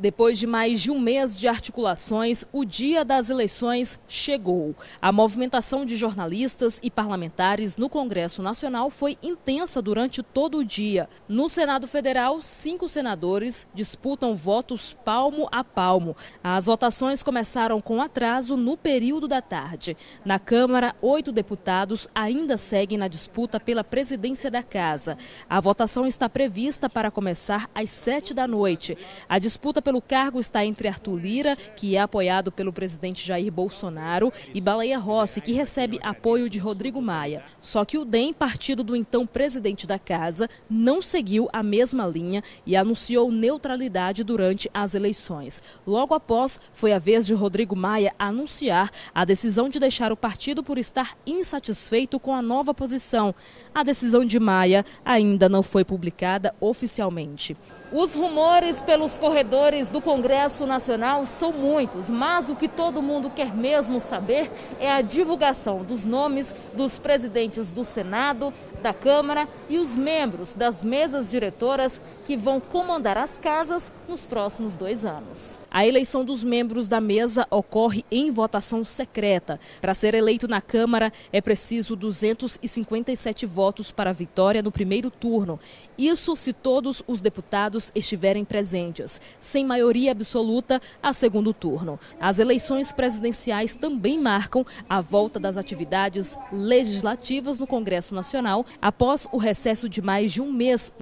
Depois de mais de um mês de articulações, o dia das eleições chegou. A movimentação de jornalistas e parlamentares no Congresso Nacional foi intensa durante todo o dia. No Senado Federal, cinco senadores disputam votos palmo a palmo. As votações começaram com atraso no período da tarde. Na Câmara, oito deputados ainda seguem na disputa pela presidência da Casa. A votação está prevista para começar às sete da noite. A disputa pelo cargo está entre Arthur Lira, que é apoiado pelo presidente Jair Bolsonaro, e Baleia Rossi, que recebe apoio de Rodrigo Maia. Só que o DEM, partido do então presidente da casa, não seguiu a mesma linha e anunciou neutralidade durante as eleições. Logo após, foi a vez de Rodrigo Maia anunciar a decisão de deixar o partido por estar insatisfeito com a nova posição. A decisão de Maia ainda não foi publicada oficialmente. Os rumores pelos corredores do Congresso Nacional são muitos, mas o que todo mundo quer mesmo saber é a divulgação dos nomes dos presidentes do Senado, da Câmara e os membros das mesas diretoras que vão comandar as casas nos próximos dois anos. A eleição dos membros da mesa ocorre em votação secreta. Para ser eleito na Câmara, é preciso 257 votos para a vitória no primeiro turno. Isso se todos os deputados estiverem presentes. Sem maioria absoluta, a segundo turno. As eleições presidenciais também marcam a volta das atividades legislativas no Congresso Nacional após o recesso de mais de um mês